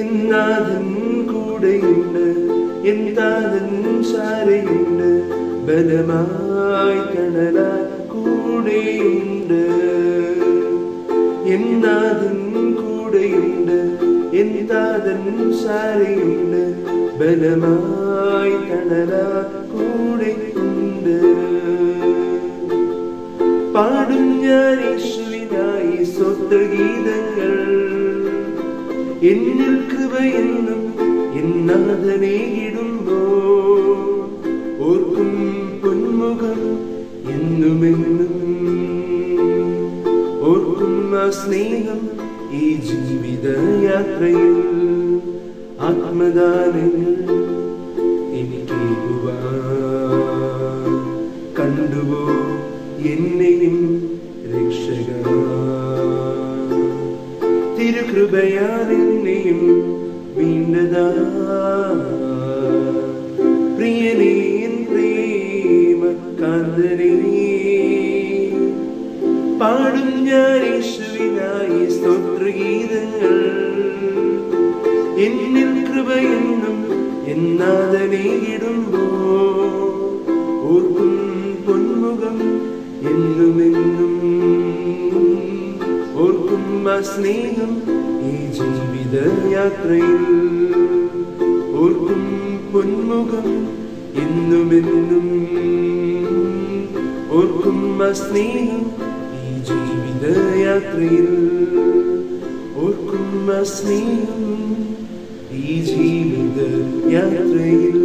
എന്നാഥൻ കൂടെയുണ്ട് എന്താഥൻ ശാരയുണ്ട് ബലമായി തണലാൽ കൂടെയുണ്ട്. എന്നാഥൻ കൂടെയുണ്ട് എന്താഥൻ ശാരയുണ്ട് ബലമായി തണലാൽ കൂടെയുണ്ട്. പാടും ഞാൻ യേശുവിനായി സ്വന്തഗീതങ്ങൾ എന്നിൽ കൃപയെന്നും എന്നാഥനെ ഇടുമ്പോ ഓർക്കും പൊന്മുഖം എന്നുമെന്നും സ്നേഹം ഈ ജീവിത യാത്രയിൽ ആത്മദാനങ്ങൾ എനിക്ക് കണ്ടുവോ എന്നെയും രക്ഷക തിരുകൃപയാൽ എന്നെയും വീണ്ടതാ. പ്രിയനേൻ പ്രേമ കാന്തനേ പാടും ഞാൻ സ്തോത്രഗീതങ്ങൾ. എന്നിൽ കൃപയെന്നും എന്നാതനെ ഓർക്കും പൊന്മുഖം എന്നുമെന്നും. ഓർക്കും ആ സ്നേഹം ഈ ജീവിത യാത്രയിൽ ഓർക്കും പൊന്മുഖം എന്നുമെന്നും ഓർക്കും സ്നേഹം ഈ ജീവിത യാത്രയിൽ. ഓർക്കും സ്നേഹം ഈ ജീവിത യാത്രയിൽ.